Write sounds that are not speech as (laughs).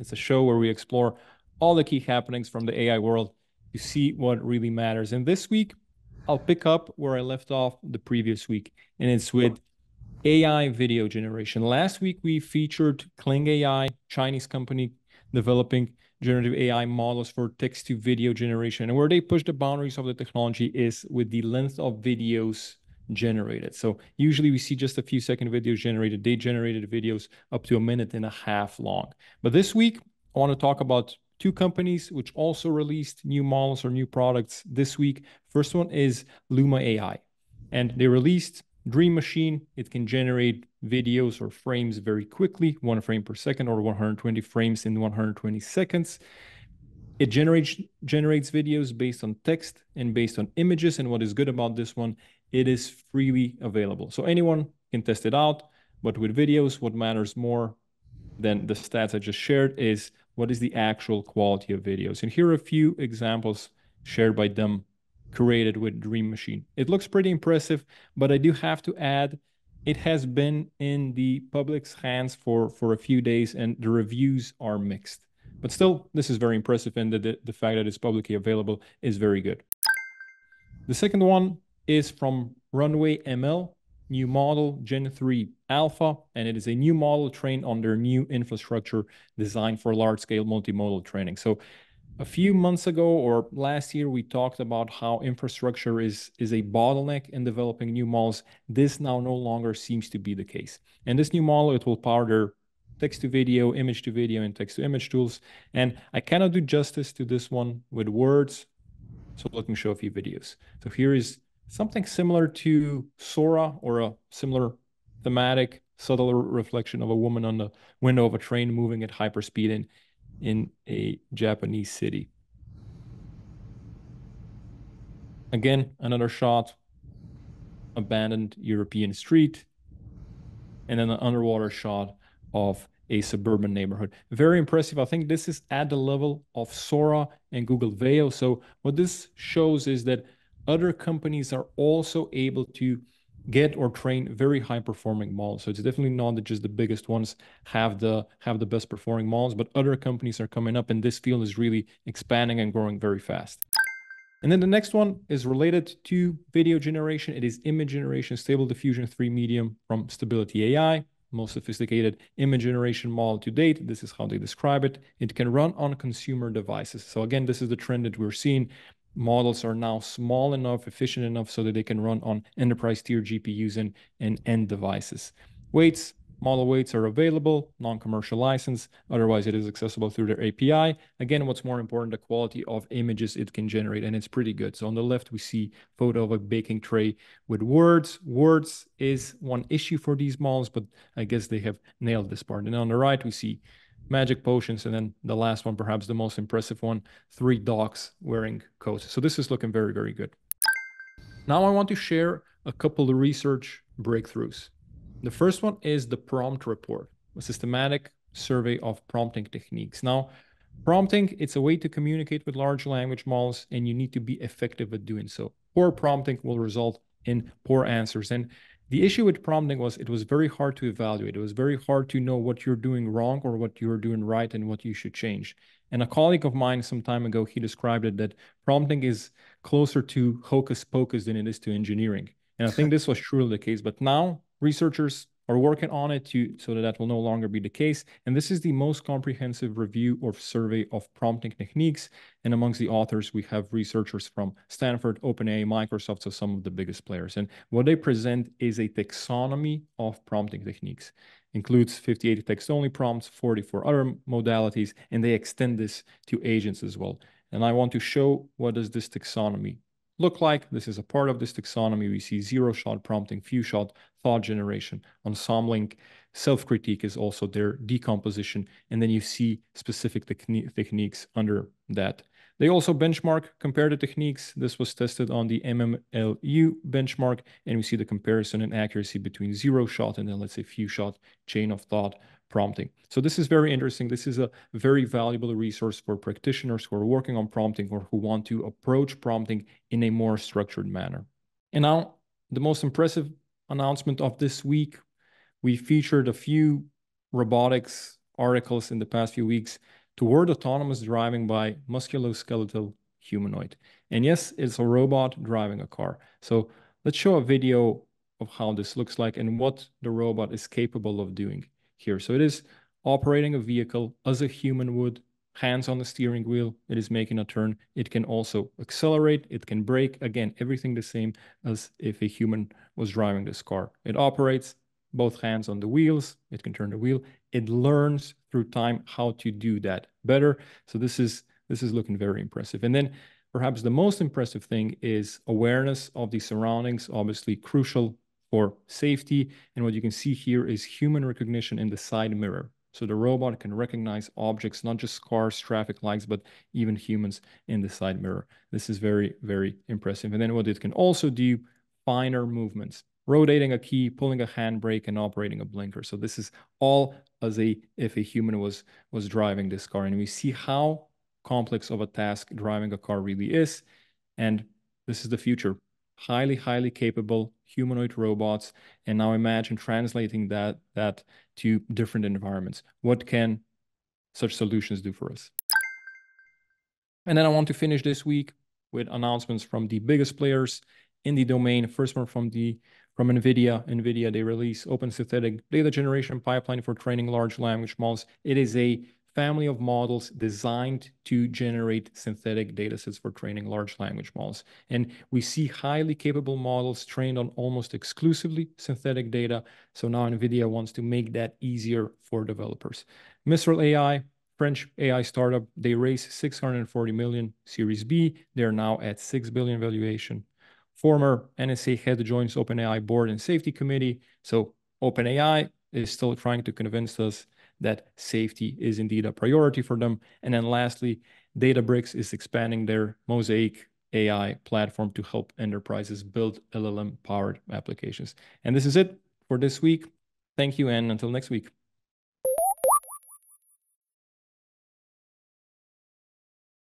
It's a show where we explore all the key happenings from the AI world to see what really matters. And this week, I'll pick up where I left off the previous week, and it's with AI video generation. Last week, we featured Kling AI, Chinese company developing generative AI models for text to video generation. And where they push the boundaries of the technology is with the length of videos generated. So usually we see just a few second videos generated. They generated videos up to a minute and a half long. But this week, I want to talk about two companies which also released new models or new products this week. First one is Luma AI, and they released Dream Machine. It can generate videos or frames very quickly, one frame per second or 120 frames in 120 seconds. It generates generates videos based on text and based on images. And what is good about this one, it is freely available. So anyone can test it out. But with videos, what matters more than the stats I just shared is what is the actual quality of videos. And here are a few examples shared by them created with Dream Machine. It looks pretty impressive, but I do have to add, it has been in the public's hands for, for a few days and the reviews are mixed. But still, this is very impressive and the, the fact that it's publicly available is very good. The second one is from Runway ML, new model Gen 3 Alpha, and it is a new model trained on their new infrastructure designed for large-scale multimodal training. So a few months ago or last year, we talked about how infrastructure is, is a bottleneck in developing new models. This now no longer seems to be the case. And this new model, it will power their text to video, image to video, and text to image tools. And I cannot do justice to this one with words. So let me show a few videos. So here is something similar to Sora or a similar thematic, subtle reflection of a woman on the window of a train moving at hyperspeed. And in a Japanese city. Again, another shot, abandoned European street, and then an underwater shot of a suburban neighborhood. Very impressive. I think this is at the level of Sora and Google Veo. So what this shows is that other companies are also able to get or train very high performing models. So it's definitely not that just the biggest ones have the have the best performing models, but other companies are coming up and this field is really expanding and growing very fast. And then the next one is related to video generation. It is image generation, stable diffusion 3 medium from Stability AI, most sophisticated image generation model to date. This is how they describe it. It can run on consumer devices. So again, this is the trend that we're seeing models are now small enough, efficient enough so that they can run on enterprise tier GPUs and, and end devices. Weights, model weights are available, non-commercial license. Otherwise, it is accessible through their API. Again, what's more important, the quality of images it can generate, and it's pretty good. So on the left, we see photo of a baking tray with words. Words is one issue for these models, but I guess they have nailed this part. And on the right, we see magic potions, and then the last one, perhaps the most impressive one, three dogs wearing coats. So this is looking very, very good. Now I want to share a couple of research breakthroughs. The first one is the prompt report, a systematic survey of prompting techniques. Now, prompting, it's a way to communicate with large language models, and you need to be effective at doing so. Poor prompting will result in poor answers. And the issue with prompting was it was very hard to evaluate. It was very hard to know what you're doing wrong or what you're doing right and what you should change. And a colleague of mine some time ago, he described it that prompting is closer to hocus pocus than it is to engineering. And I think (laughs) this was truly the case. But now researchers are working on it to so that that will no longer be the case. And this is the most comprehensive review or survey of prompting techniques. And amongst the authors, we have researchers from Stanford, OpenAI, Microsoft, so some of the biggest players. And what they present is a taxonomy of prompting techniques. Includes 58 text-only prompts, 44 other modalities, and they extend this to agents as well. And I want to show what does this taxonomy look like. This is a part of this taxonomy. We see zero shot prompting, few shot, thought generation, ensembling, self-critique is also their decomposition. And then you see specific techni techniques under that. They also benchmark, compare the techniques. This was tested on the MMLU benchmark, and we see the comparison and accuracy between zero shot and then let's say few shot chain of thought prompting. So this is very interesting. This is a very valuable resource for practitioners who are working on prompting or who want to approach prompting in a more structured manner. And now the most impressive announcement of this week, we featured a few robotics articles in the past few weeks toward autonomous driving by musculoskeletal humanoid. And yes, it's a robot driving a car. So let's show a video of how this looks like and what the robot is capable of doing here. So it is operating a vehicle as a human would, hands on the steering wheel, it is making a turn. It can also accelerate, it can brake. Again, everything the same as if a human was driving this car. It operates both hands on the wheels, it can turn the wheel. It learns through time how to do that better. So this is this is looking very impressive. And then perhaps the most impressive thing is awareness of the surroundings, obviously crucial for safety. And what you can see here is human recognition in the side mirror. So the robot can recognize objects, not just cars, traffic lights, but even humans in the side mirror. This is very, very impressive. And then what it can also do, finer movements, rotating a key, pulling a handbrake, and operating a blinker. So this is all as a if a human was was driving this car. And we see how complex of a task driving a car really is. And this is the future. Highly, highly capable humanoid robots. And now imagine translating that, that to different environments. What can such solutions do for us? And then I want to finish this week with announcements from the biggest players in the domain. First one from the from NVIDIA. NVIDIA, they release Open Synthetic Data Generation Pipeline for training large language models. It is a family of models designed to generate synthetic datasets for training large language models. And we see highly capable models trained on almost exclusively synthetic data. So now NVIDIA wants to make that easier for developers. Mistral AI, French AI startup, they raised 640 million Series B. They're now at 6 billion valuation. Former NSA head joins OpenAI board and safety committee. So OpenAI is still trying to convince us that safety is indeed a priority for them. And then lastly, Databricks is expanding their Mosaic AI platform to help enterprises build LLM-powered applications. And this is it for this week. Thank you, and until next week.